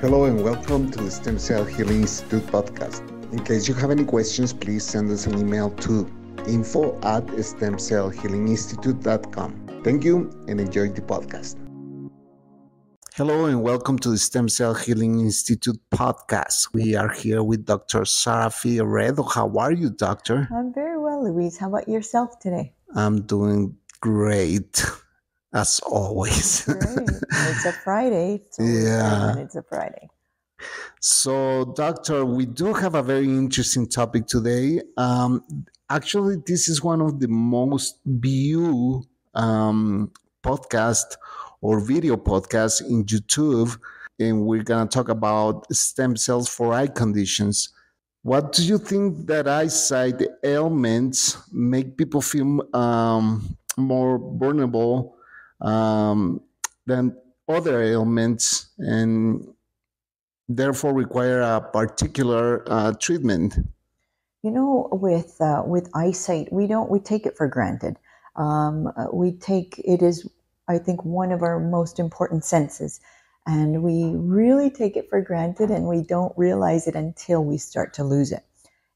Hello and welcome to the Stem Cell Healing Institute podcast. In case you have any questions, please send us an email to info at stemcellhealinginstitute.com. Thank you and enjoy the podcast. Hello and welcome to the Stem Cell Healing Institute podcast. We are here with Dr. Zahra Figueredo. How are you, doctor? I'm very well, Luis. How about yourself today? I'm doing great, as always. It's a Friday. It's Yeah. It's a Friday. So, doctor, we do have a very interesting topic today. Um, actually, this is one of the most viewed um, podcast or video podcasts in YouTube, and we're gonna talk about stem cells for eye conditions. What do you think that eyesight ailments make people feel um, more vulnerable um, than other ailments, and therefore require a particular uh, treatment? You know, with uh, with eyesight, we don't we take it for granted. Um, we take it is, I think, one of our most important senses, and we really take it for granted, and we don't realize it until we start to lose it.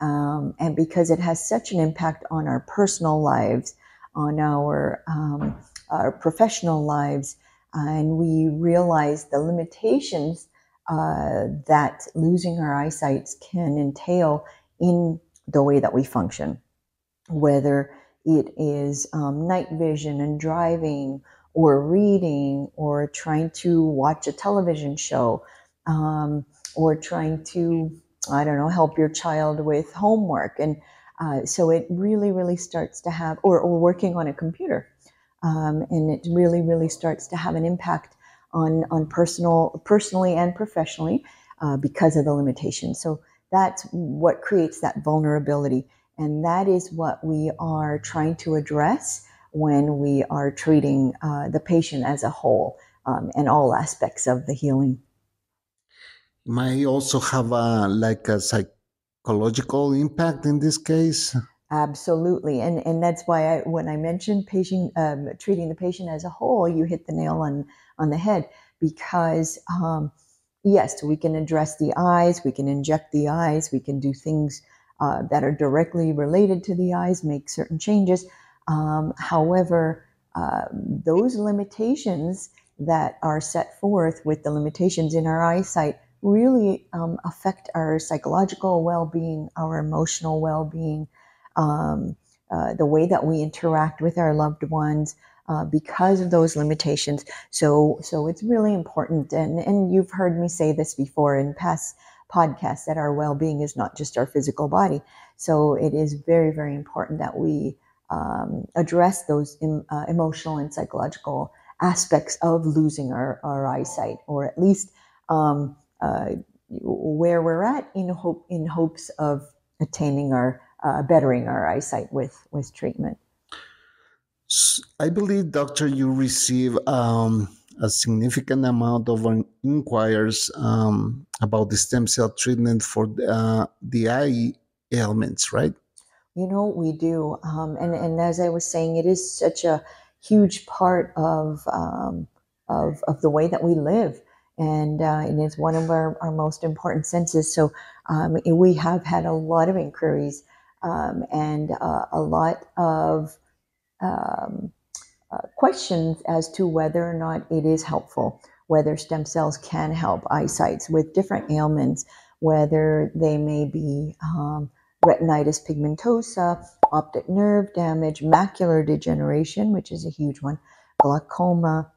Um, and because it has such an impact on our personal lives, on our um, our professional lives, and we realize the limitations uh, that losing our eyesight can entail in the way that we function, whether it is um, night vision and driving, or reading, or trying to watch a television show, um, or trying to, I don't know, help your child with homework. And uh, so it really, really starts to have, or, or working on a computer. Um, and it really, really starts to have an impact on, on personal, personally and professionally uh, because of the limitations. So that's what creates that vulnerability. And that is what we are trying to address when we are treating uh, the patient as a whole um, and all aspects of the healing. May also have a like a psychological impact in this case. Absolutely, and and that's why I, when I mentioned patient um, treating the patient as a whole, you hit the nail on on the head because um, yes, we can address the eyes, we can inject the eyes, we can do things uh, that are directly related to the eyes, make certain changes. Um, however, uh, those limitations that are set forth with the limitations in our eyesight really um, affect our psychological well-being, our emotional well-being um, uh, the way that we interact with our loved ones uh, because of those limitations. So, so it's really important. And, and you've heard me say this before in past podcasts that our well-being is not just our physical body. So it is very, very important that we um, address those em, uh, emotional and psychological aspects of losing our, our eyesight, or at least um, uh, where we're at in hope in hopes of attaining our uh, bettering our eyesight with with treatment. I believe, doctor, you receive um, a significant amount of um, inquiries um, about the stem cell treatment for uh, the eye ailments, right? You know, we do, um, and and as I was saying, it is such a huge part of um, of of the way that we live, and uh, and it's one of our, our most important senses. So um, we have had a lot of inquiries um, and uh, a lot of um, uh, questions as to whether or not it is helpful, whether stem cells can help eyesights with different ailments, whether they may be um, retinitis pigmentosa, optic nerve damage, macular degeneration, which is a huge one, glaucoma,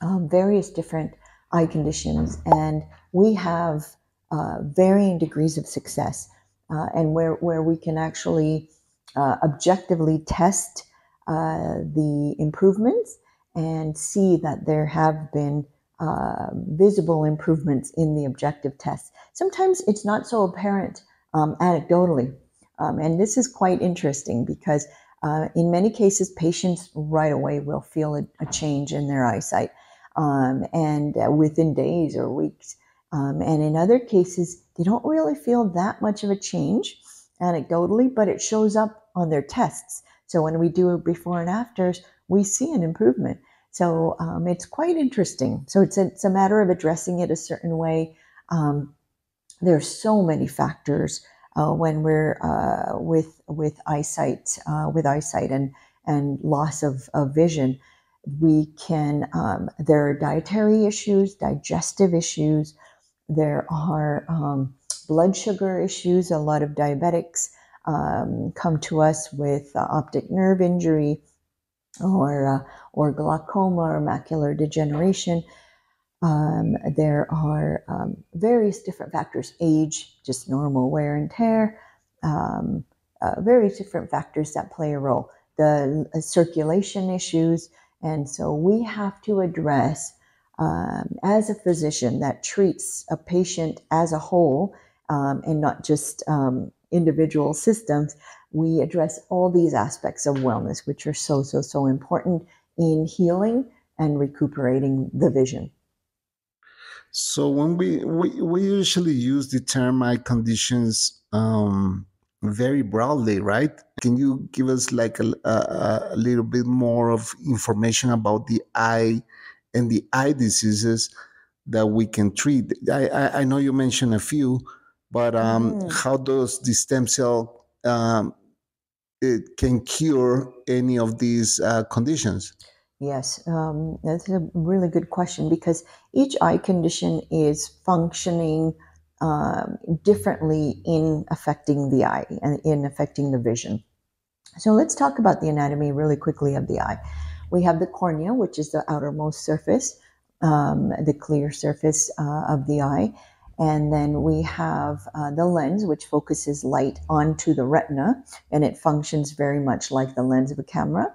um, various different eye conditions. And we have uh, varying degrees of success uh, and where, where we can actually uh, objectively test uh, the improvements and see that there have been uh, visible improvements in the objective tests. Sometimes it's not so apparent um, anecdotally. Um, and this is quite interesting because uh, in many cases, patients right away will feel a, a change in their eyesight um, and uh, within days or weeks. Um, and in other cases, they don't really feel that much of a change anecdotally, but it shows up on their tests. So when we do a before and afters, we see an improvement. So um, it's quite interesting. So it's a, it's a matter of addressing it a certain way. Um, there's so many factors uh, when we're uh, with with eyesight uh, with eyesight and and loss of, of vision. We can um, there are dietary issues, digestive issues. There are um, blood sugar issues. A lot of diabetics um, come to us with uh, optic nerve injury or uh, or glaucoma or macular degeneration. Um, there are um, various different factors, age, just normal wear and tear, um, uh, various different factors that play a role. The uh, circulation issues, and so we have to address um, as a physician that treats a patient as a whole um, and not just um, individual systems. We address all these aspects of wellness, which are so so so important in healing and recuperating the vision. So when we we, we usually use the term eye conditions um, very broadly, right? Can you give us like a, a, a, little bit more of information about the eye and the eye diseases that we can treat? I, I, I know you mentioned a few, but um, mm. how does the stem cell um, it can cure any of these uh, conditions? Yes, um, that's a really good question because each eye condition is functioning um, differently in affecting the eye and in affecting the vision. So let's talk about the anatomy really quickly of the eye. We have the cornea, which is the outermost surface, um, the clear surface uh, of the eye. And then we have uh, the lens, which focuses light onto the retina, and it functions very much like the lens of a camera.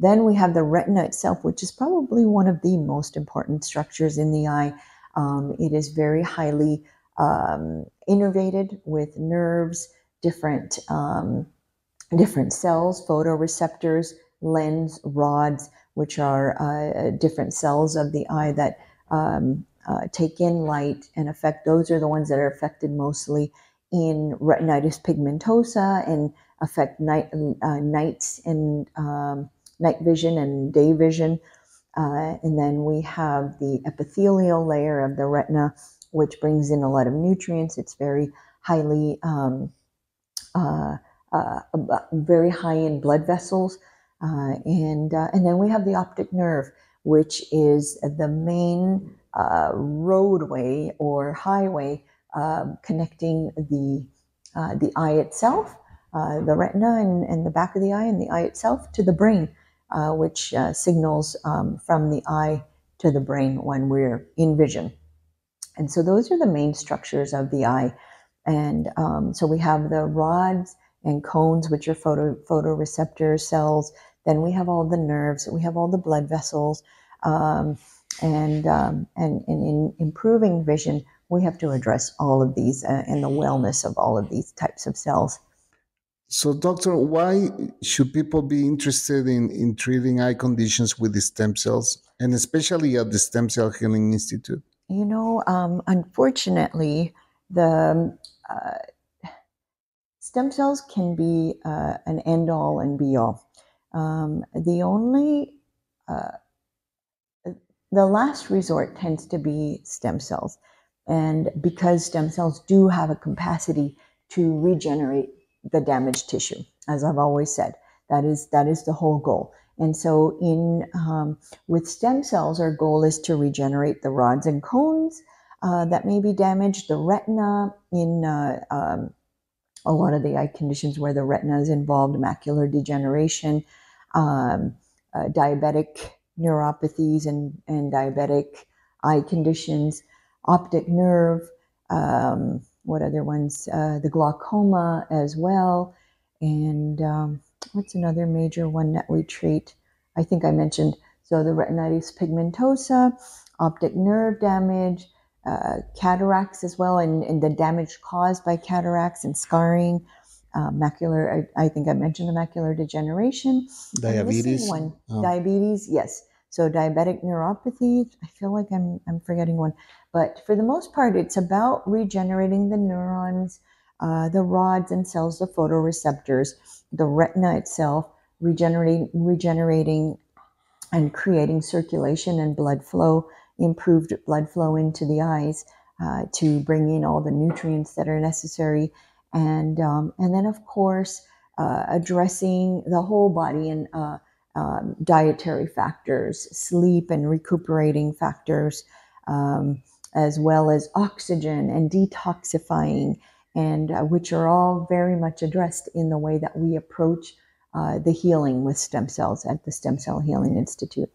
Then we have the retina itself, which is probably one of the most important structures in the eye. Um, it is very highly um, innervated with nerves, different um, different cells, photoreceptors, lens rods, which are uh, different cells of the eye that um, uh, take in light and affect. Those are the ones that are affected mostly in retinitis pigmentosa and affect night uh, nights and um, night vision and day vision. Uh, and then we have the epithelial layer of the retina, which brings in a lot of nutrients. It's very highly, um, uh, uh, very high in blood vessels. Uh, and, uh, and then we have the optic nerve, which is the main uh, roadway or highway um, connecting the, the eye itself, the retina and, and the back of the eye and the eye itself to the brain uh, which uh, signals um, from the eye to the brain when we're in vision. And so those are the main structures of the eye. And um, so we have the rods and cones, which are photo, photoreceptor cells. Then we have all the nerves. We have all the blood vessels. Um, and, um, and, and in improving vision, we have to address all of these uh, and the wellness of all of these types of cells. So, doctor, why should people be interested in, in treating eye conditions with the stem cells, and especially at the Stem Cell Healing Institute? You know, um, unfortunately, the uh, stem cells can be uh, an end all and be all. Um, the only, uh, the last resort tends to be stem cells. And because stem cells do have a capacity to regenerate the damaged tissue, as I've always said. That is that is the whole goal. And so, in um, with stem cells, our goal is to regenerate the rods and cones uh, that may be damaged, the retina in uh, um, a lot of the eye conditions where the retina is involved, macular degeneration, um, uh, diabetic neuropathies, and, and diabetic eye conditions, optic nerve. Um, what other ones? Uh, the glaucoma as well. And um, what's another major one that we treat? I think I mentioned. So the retinitis pigmentosa, optic nerve damage, uh, cataracts as well, and, and, the damage caused by cataracts and scarring. Uh, macular, I, I, think I mentioned the macular degeneration. Diabetes. One. Oh. Diabetes, yes. So diabetic neuropathy, I feel like I'm, I'm forgetting one. But for the most part, it's about regenerating the neurons, uh, the rods and cells, the photoreceptors, the retina itself, regenerating, regenerating and creating circulation and blood flow, improved blood flow into the eyes uh, to bring in all the nutrients that are necessary. And, um, and then, of course, uh, addressing the whole body and uh, um, dietary factors, sleep and recuperating factors, um, as well as oxygen and detoxifying, and uh, which are all very much addressed in the way that we approach uh, the healing with stem cells at the Stem Cell Healing Institute.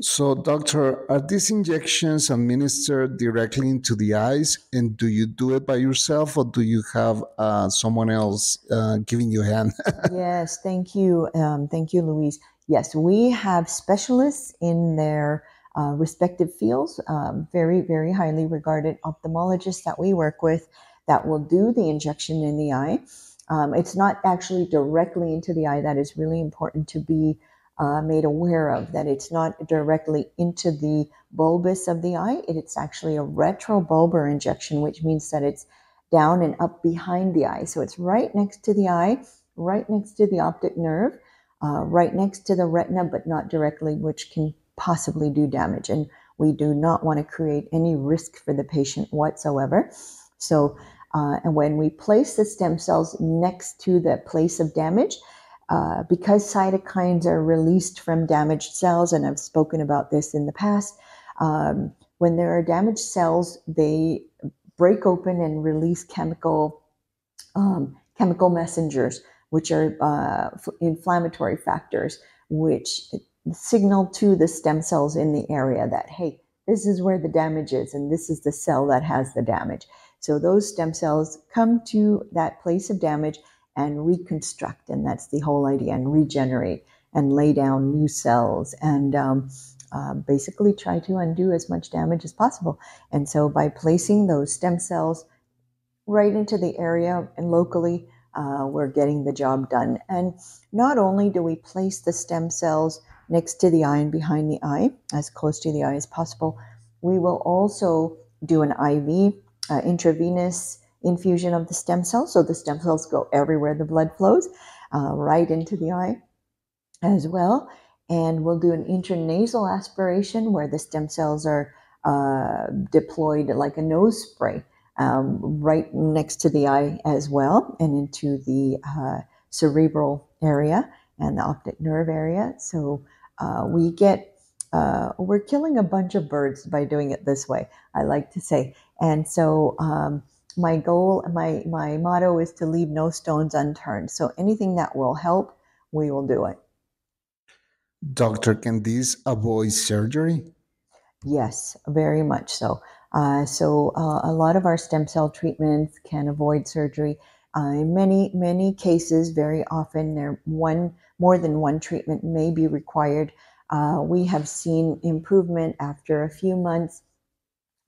So, doctor, are these injections administered directly into the eyes? And do you do it by yourself or do you have uh, someone else uh, giving you a hand? yes, thank you. Um, thank you, Luis. Yes, we have specialists in their uh, respective fields, um, very, very highly regarded ophthalmologists that we work with that will do the injection in the eye. Um, it's not actually directly into the eye. That is really important to be uh, made aware of that it's not directly into the bulbus of the eye. It's actually a retrobulbar injection, which means that it's down and up behind the eye. So it's right next to the eye, right next to the optic nerve, uh, right next to the retina, but not directly, which can possibly do damage. And we do not want to create any risk for the patient whatsoever. So, uh, and when we place the stem cells next to the place of damage, uh, because cytokines are released from damaged cells, and I've spoken about this in the past, um, when there are damaged cells, they break open and release chemical um, chemical messengers, which are uh, inflammatory factors, which signal to the stem cells in the area that hey, this is where the damage is, and this is the cell that has the damage. So those stem cells come to that place of damage and reconstruct. And that's the whole idea and regenerate and lay down new cells and um, uh, basically try to undo as much damage as possible. And so by placing those stem cells right into the area and locally, uh, we're getting the job done. And not only do we place the stem cells next to the eye and behind the eye, as close to the eye as possible, we will also do an IV, uh, intravenous infusion of the stem cells. So the stem cells go everywhere the blood flows, uh, right into the eye as well. And we'll do an intranasal aspiration where the stem cells are uh, deployed like a nose spray um, right next to the eye as well and into the uh, cerebral area and the optic nerve area. So uh, we get uh, we're killing a bunch of birds by doing it this way. I like to say, and so um, my goal, my, my motto is to leave no stones unturned. So anything that will help, we will do it. Doctor, can this avoid surgery? Yes, very much so. Uh, so uh, a lot of our stem cell treatments can avoid surgery. Uh, in many many cases, very often, there one more than one treatment may be required. Uh, we have seen improvement after a few months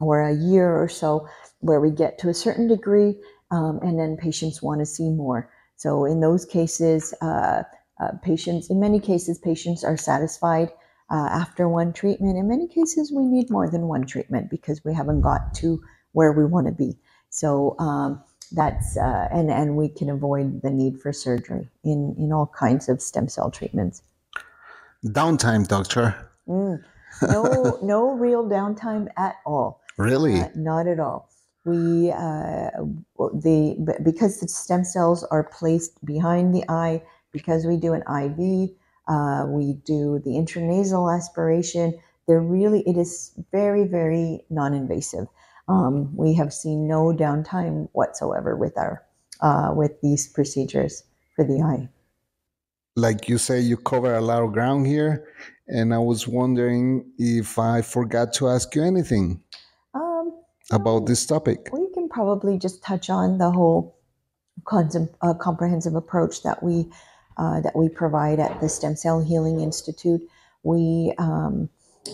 or a year or so where we get to a certain degree um, and then patients want to see more. So in those cases, uh, uh, patients, in many cases, patients are satisfied uh, after one treatment. In many cases, we need more than one treatment because we haven't got to where we want to be. So um, that's uh, and and we can avoid the need for surgery in in all kinds of stem cell treatments. Downtime, doctor. Mm, no, no real downtime at all. Really? Uh, not at all. We uh, the because the stem cells are placed behind the eye because we do an IV, uh, we do the intranasal aspiration. They're really it is very very non-invasive. Um, we have seen no downtime whatsoever with our uh, with these procedures for the eye. Like you say, you cover a lot of ground here, and I was wondering if I forgot to ask you anything about this topic? We can probably just touch on the whole uh, comprehensive approach that we uh, that we provide at the Stem Cell Healing Institute. We, um,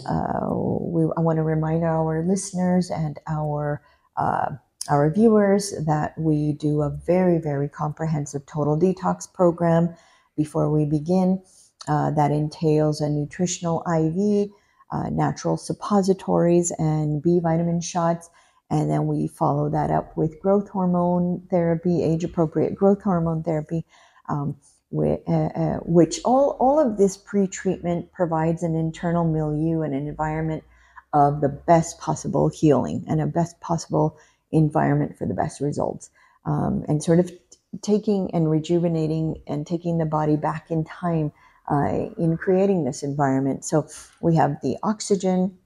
uh, we I want to remind our listeners and our uh, our viewers that we do a very very comprehensive total detox program before we begin. Uh, that entails a nutritional IV, uh, natural suppositories, and B vitamin shots and then we follow that up with growth hormone therapy, age appropriate growth hormone therapy. Um, uh, uh, which all, all of this pre-treatment provides an internal milieu and an environment of the best possible healing and a best possible environment for the best results um, and sort of taking and rejuvenating and taking the body back in time uh, in creating this environment so we have the oxygen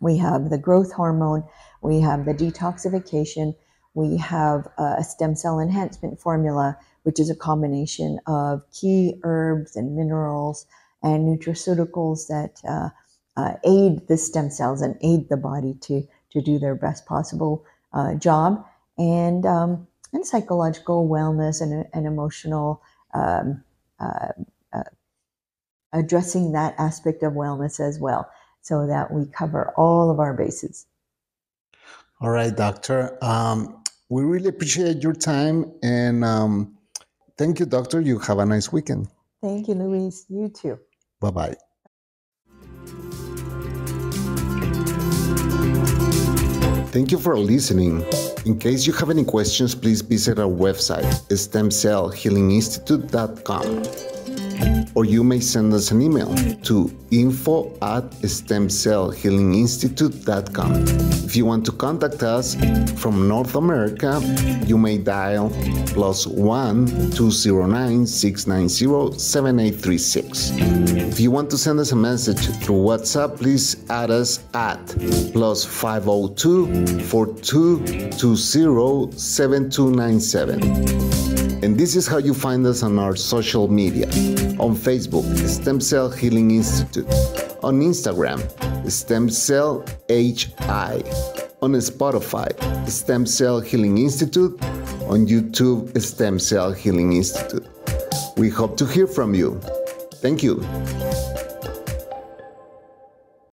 we have the growth hormone we have the detoxification we have a stem cell enhancement formula which is a combination of key herbs and minerals and nutraceuticals that uh, uh, aid the stem cells and aid the body to, to do their best possible uh, job. And, um, and psychological wellness and, and emotional um, uh, uh, addressing that aspect of wellness as well, so that we cover all of our bases. All right, doctor. Um, we really appreciate your time and um, Thank you, doctor. You have a nice weekend. Thank you, Luis. You too. Bye bye. Thank you for listening. In case you have any questions, please visit our website, stemcellhealinginstitute.com or you may send us an email to info at stemcellhealinginstitute.com. If you want to contact us from North America, you may dial plus 1 209 690 7836. If you want to send us a message through WhatsApp, please add us at plus 502 4220 7297. And this is how you find us on our social media on Facebook, Stem Cell Healing Institute, on Instagram, Stem Cell HI, on Spotify, Stem Cell Healing Institute, on YouTube, Stem Cell Healing Institute. We hope to hear from you. Thank you.